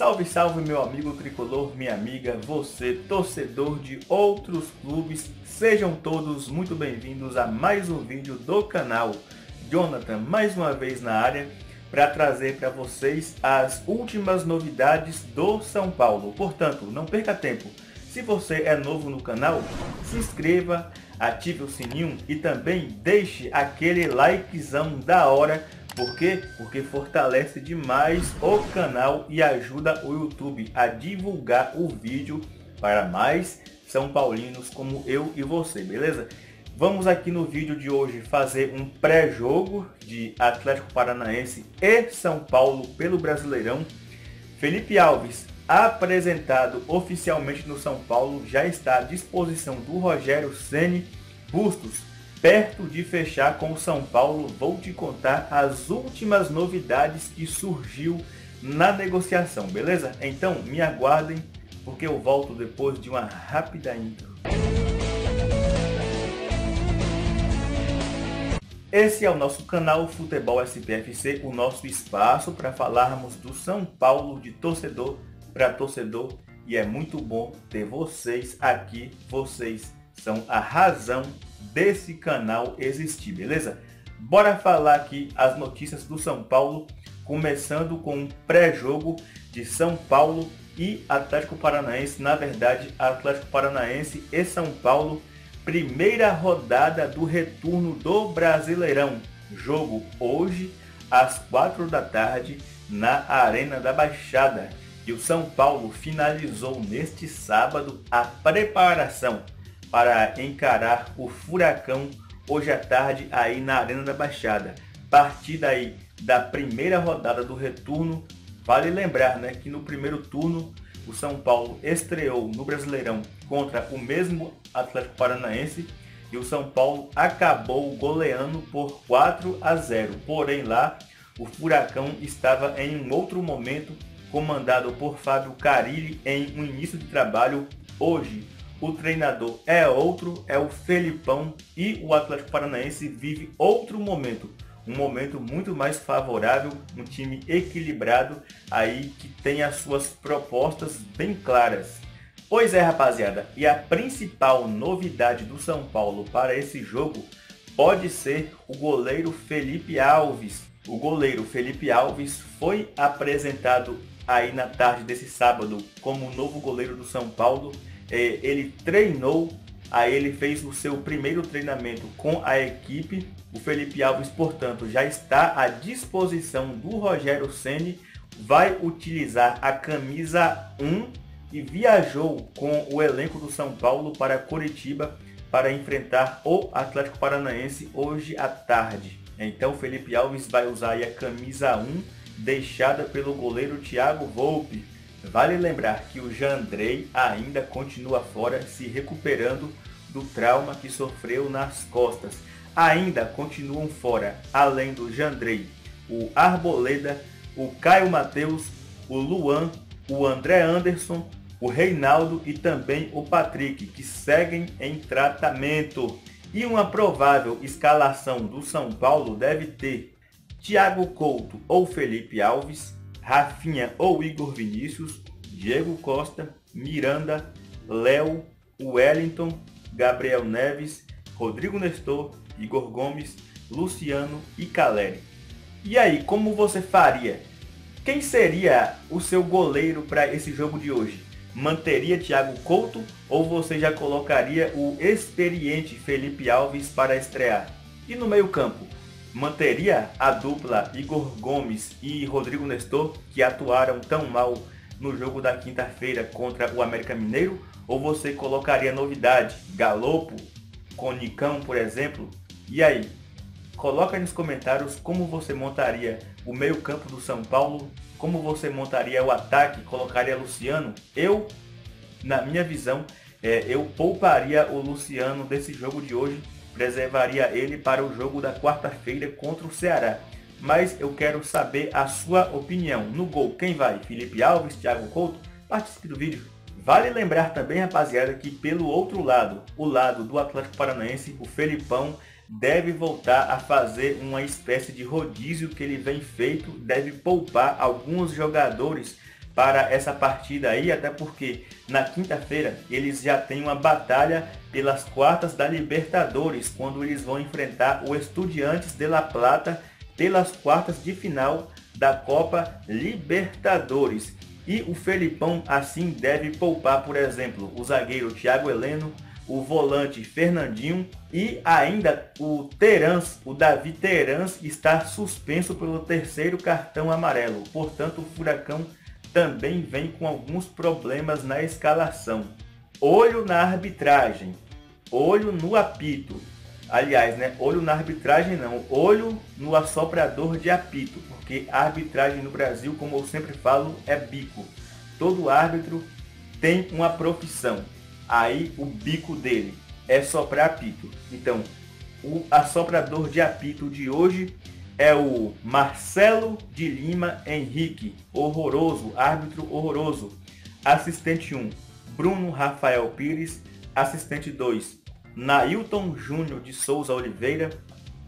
Salve, salve meu amigo tricolor, minha amiga, você, torcedor de outros clubes, sejam todos muito bem-vindos a mais um vídeo do canal. Jonathan, mais uma vez na área, para trazer para vocês as últimas novidades do São Paulo. Portanto, não perca tempo. Se você é novo no canal, se inscreva, ative o sininho e também deixe aquele likezão da hora por quê? Porque fortalece demais o canal e ajuda o YouTube a divulgar o vídeo para mais São Paulinos como eu e você, beleza? Vamos aqui no vídeo de hoje fazer um pré-jogo de Atlético Paranaense e São Paulo pelo Brasileirão. Felipe Alves, apresentado oficialmente no São Paulo, já está à disposição do Rogério Ceni Bustos perto de fechar com o São Paulo, vou te contar as últimas novidades que surgiu na negociação, beleza? Então me aguardem, porque eu volto depois de uma rápida intro. Esse é o nosso canal Futebol SPFC, o nosso espaço para falarmos do São Paulo de torcedor para torcedor e é muito bom ter vocês aqui, vocês são a razão desse canal existir, beleza? Bora falar aqui as notícias do São Paulo, começando com um pré-jogo de São Paulo e Atlético Paranaense, na verdade, Atlético Paranaense e São Paulo, primeira rodada do retorno do Brasileirão. Jogo hoje às 4 da tarde na Arena da Baixada. E o São Paulo finalizou neste sábado a preparação para encarar o Furacão hoje à tarde aí na Arena da Baixada. Partida aí da primeira rodada do retorno. Vale lembrar né, que no primeiro turno o São Paulo estreou no Brasileirão contra o mesmo Atlético Paranaense e o São Paulo acabou goleando por 4 a 0. Porém lá o Furacão estava em um outro momento comandado por Fábio Carilli em um início de trabalho hoje o treinador é outro, é o Felipão e o Atlético Paranaense vive outro momento. Um momento muito mais favorável, um time equilibrado aí que tem as suas propostas bem claras. Pois é, rapaziada, e a principal novidade do São Paulo para esse jogo pode ser o goleiro Felipe Alves. O goleiro Felipe Alves foi apresentado aí na tarde desse sábado como novo goleiro do São Paulo ele treinou, aí ele fez o seu primeiro treinamento com a equipe. O Felipe Alves, portanto, já está à disposição do Rogério Ceni, vai utilizar a camisa 1 e viajou com o elenco do São Paulo para Curitiba para enfrentar o Atlético Paranaense hoje à tarde. Então Felipe Alves vai usar a camisa 1 deixada pelo goleiro Thiago Volpe. Vale lembrar que o Jandrei ainda continua fora, se recuperando do trauma que sofreu nas costas. Ainda continuam fora, além do Jandrei, o Arboleda, o Caio Mateus, o Luan, o André Anderson, o Reinaldo e também o Patrick, que seguem em tratamento. E uma provável escalação do São Paulo deve ter Thiago Couto ou Felipe Alves, Rafinha ou Igor Vinícius, Diego Costa, Miranda, Léo, Wellington, Gabriel Neves, Rodrigo Nestor, Igor Gomes, Luciano e Caleri. E aí, como você faria? Quem seria o seu goleiro para esse jogo de hoje? Manteria Thiago Couto ou você já colocaria o experiente Felipe Alves para estrear? E no meio campo, manteria a dupla Igor Gomes e Rodrigo Nestor, que atuaram tão mal no jogo da quinta-feira contra o América Mineiro? Ou você colocaria novidade, Galopo, Conicão, por exemplo? E aí? Coloca nos comentários como você montaria o meio-campo do São Paulo, como você montaria o ataque, colocaria Luciano. Eu, na minha visão, é, eu pouparia o Luciano desse jogo de hoje preservaria ele para o jogo da quarta-feira contra o Ceará. Mas eu quero saber a sua opinião. No gol, quem vai? Felipe Alves, Thiago Couto? Participe do vídeo. Vale lembrar também, rapaziada, que pelo outro lado, o lado do Atlético Paranaense, o Felipão deve voltar a fazer uma espécie de rodízio que ele vem feito, deve poupar alguns jogadores para essa partida aí, até porque na quinta-feira eles já têm uma batalha pelas quartas da Libertadores, quando eles vão enfrentar o Estudiantes de La Plata pelas quartas de final da Copa Libertadores. E o Felipão assim deve poupar, por exemplo, o zagueiro Thiago Heleno, o volante Fernandinho e ainda o Terans, o Davi Terans está suspenso pelo terceiro cartão amarelo. Portanto, o Furacão também vem com alguns problemas na escalação. Olho na arbitragem, olho no apito. Aliás, né, olho na arbitragem não, olho no assoprador de apito, porque a arbitragem no Brasil, como eu sempre falo, é bico. Todo árbitro tem uma profissão. Aí o bico dele é soprar apito. Então, o assoprador de apito de hoje é o Marcelo de Lima Henrique, horroroso, árbitro horroroso. Assistente 1, Bruno Rafael Pires. Assistente 2, Nailton Júnior de Souza Oliveira.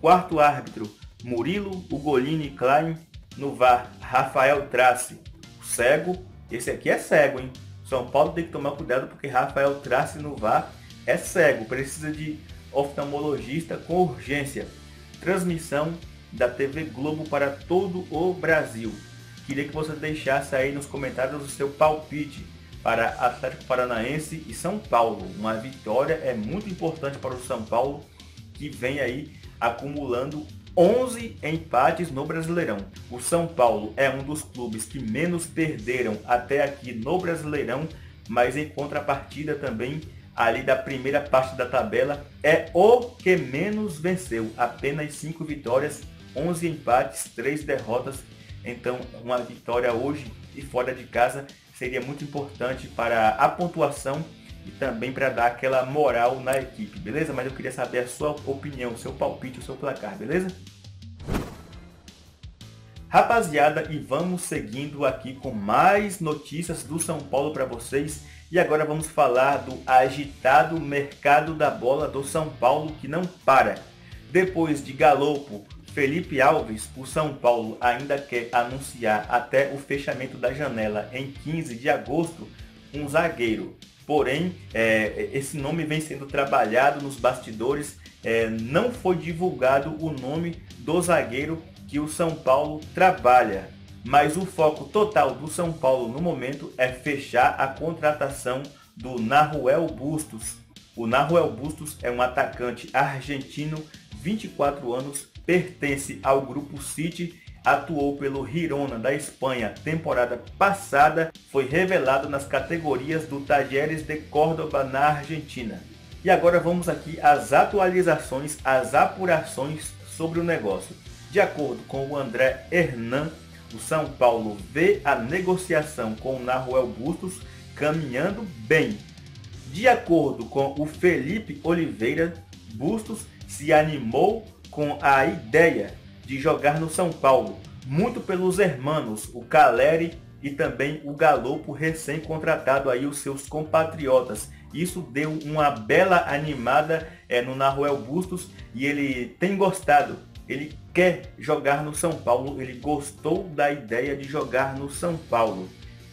Quarto árbitro, Murilo Ugolini Klein. No VAR, Rafael Trace, cego. Esse aqui é cego, hein? São Paulo tem que tomar cuidado porque Rafael Trace no VAR é cego. Precisa de oftalmologista com urgência. Transmissão da TV Globo para todo o Brasil. Queria que você deixasse aí nos comentários o seu palpite para Atlético Paranaense e São Paulo. Uma vitória é muito importante para o São Paulo, que vem aí acumulando 11 empates no Brasileirão. O São Paulo é um dos clubes que menos perderam até aqui no Brasileirão, mas em contrapartida também ali da primeira parte da tabela é o que menos venceu, apenas 5 vitórias 11 empates, 3 derrotas. Então, uma vitória hoje e fora de casa seria muito importante para a pontuação e também para dar aquela moral na equipe, beleza? Mas eu queria saber a sua opinião, o seu palpite, o seu placar, beleza? Rapaziada, e vamos seguindo aqui com mais notícias do São Paulo para vocês. E agora vamos falar do agitado mercado da bola do São Paulo que não para. Depois de Galopo, Felipe Alves, o São Paulo ainda quer anunciar até o fechamento da janela em 15 de agosto um zagueiro. Porém, é, esse nome vem sendo trabalhado nos bastidores. É, não foi divulgado o nome do zagueiro que o São Paulo trabalha. Mas o foco total do São Paulo no momento é fechar a contratação do Naruel Bustos. O Naruel Bustos é um atacante argentino, 24 anos, pertence ao grupo City, atuou pelo Girona da Espanha temporada passada, foi revelado nas categorias do Tajeres de Córdoba na Argentina. E agora vamos aqui às atualizações, às apurações sobre o negócio. De acordo com o André Hernan, o São Paulo vê a negociação com o Naruel Bustos caminhando bem. De acordo com o Felipe Oliveira, Bustos se animou com a ideia de jogar no São Paulo, muito pelos hermanos, o Caleri e também o Galopo recém-contratado aí, os seus compatriotas. Isso deu uma bela animada é, no Naruel Bustos e ele tem gostado. Ele quer jogar no São Paulo, ele gostou da ideia de jogar no São Paulo.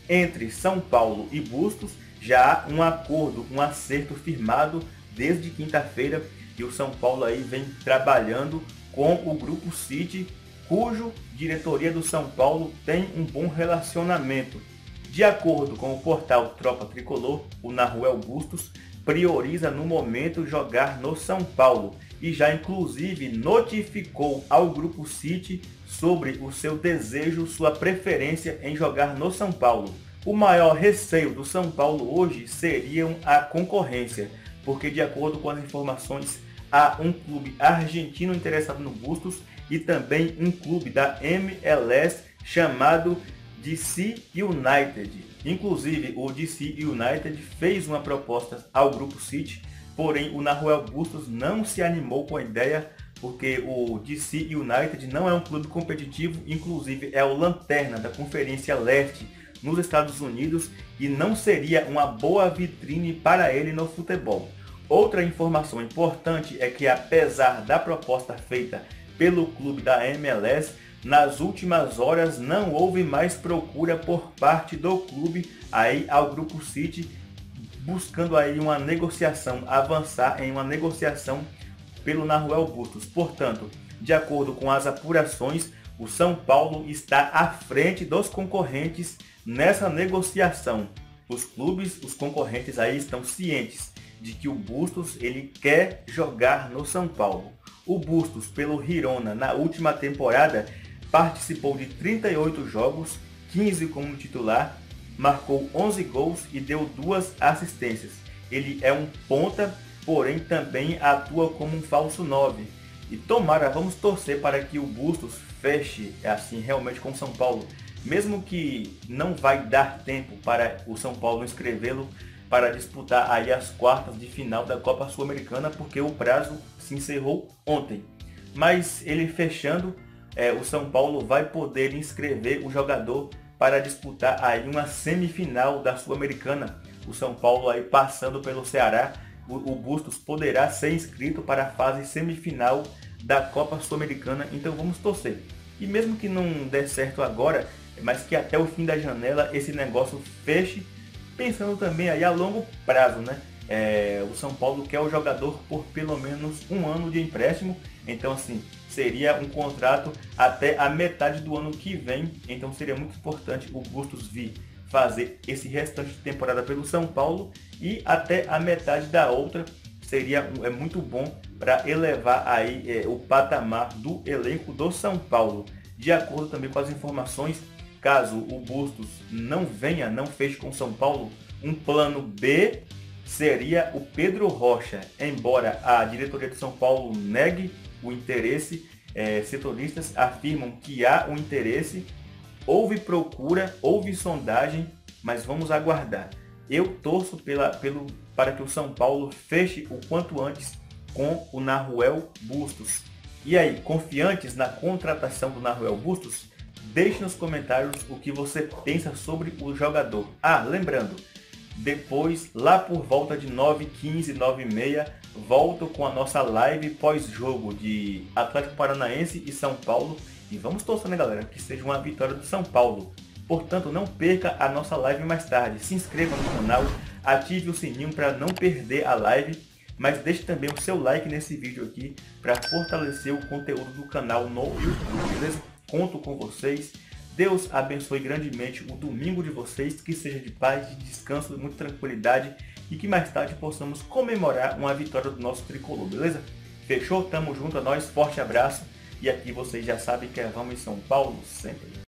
Entre São Paulo e Bustos já há um acordo, um acerto firmado desde quinta-feira que o São Paulo aí vem trabalhando com o Grupo City, cujo diretoria do São Paulo tem um bom relacionamento. De acordo com o portal Tropa Tricolor, o Naruel Bustos prioriza no momento jogar no São Paulo e já inclusive notificou ao Grupo City sobre o seu desejo, sua preferência em jogar no São Paulo. O maior receio do São Paulo hoje seriam a concorrência, porque de acordo com as informações há um clube argentino interessado no Bustos e também um clube da MLS chamado DC United. Inclusive, o DC United fez uma proposta ao Grupo City, porém o Naruel Bustos não se animou com a ideia, porque o DC United não é um clube competitivo, inclusive é o lanterna da Conferência Leste nos Estados Unidos e não seria uma boa vitrine para ele no futebol. Outra informação importante é que apesar da proposta feita pelo clube da MLS, nas últimas horas não houve mais procura por parte do clube aí ao Grupo City, buscando aí uma negociação, avançar em uma negociação pelo Naruel Bustos. Portanto, de acordo com as apurações, o São Paulo está à frente dos concorrentes nessa negociação. Os clubes, os concorrentes aí estão cientes de que o Bustos ele quer jogar no São Paulo. O Bustos, pelo Hirona, na última temporada, participou de 38 jogos, 15 como titular, marcou 11 gols e deu duas assistências. Ele é um ponta, porém também atua como um falso 9. E tomara, vamos torcer para que o Bustos feche assim realmente com o São Paulo. Mesmo que não vai dar tempo para o São Paulo inscrevê-lo para disputar aí as quartas de final da Copa Sul-Americana, porque o prazo se encerrou ontem. Mas ele fechando, é, o São Paulo vai poder inscrever o jogador para disputar aí uma semifinal da Sul-Americana. O São Paulo aí passando pelo Ceará, o, o Bustos poderá ser inscrito para a fase semifinal da Copa Sul-Americana, então vamos torcer. E mesmo que não der certo agora, mas que até o fim da janela esse negócio feche pensando também aí a longo prazo, né? É, o São Paulo quer o jogador por pelo menos um ano de empréstimo, então assim, seria um contrato até a metade do ano que vem, então seria muito importante o Bustos vir fazer esse restante de temporada pelo São Paulo e até a metade da outra seria é muito bom para elevar aí é, o patamar do elenco do São Paulo. De acordo também com as informações caso o Bustos não venha, não feche com São Paulo, um plano B seria o Pedro Rocha, embora a diretoria de São Paulo negue o interesse, é, setoristas afirmam que há um interesse, houve procura, houve sondagem, mas vamos aguardar. Eu torço pela, pelo, para que o São Paulo feche o quanto antes com o Naruel Bustos. E aí, confiantes na contratação do Naruel Bustos? Deixe nos comentários o que você pensa sobre o jogador. Ah, lembrando, depois, lá por volta de 9h15, 9h30, volto com a nossa live pós-jogo de Atlético Paranaense e São Paulo. E vamos torcer, né, galera? Que seja uma vitória do São Paulo. Portanto, não perca a nossa live mais tarde. Se inscreva no canal, ative o sininho para não perder a live. Mas deixe também o seu like nesse vídeo aqui para fortalecer o conteúdo do canal no YouTube, beleza? Conto com vocês. Deus abençoe grandemente o domingo de vocês, que seja de paz, de descanso, de muita tranquilidade e que mais tarde possamos comemorar uma vitória do nosso tricolor, beleza? Fechou? Tamo junto, a nós, forte abraço e aqui vocês já sabem que é Vamos em São Paulo sempre.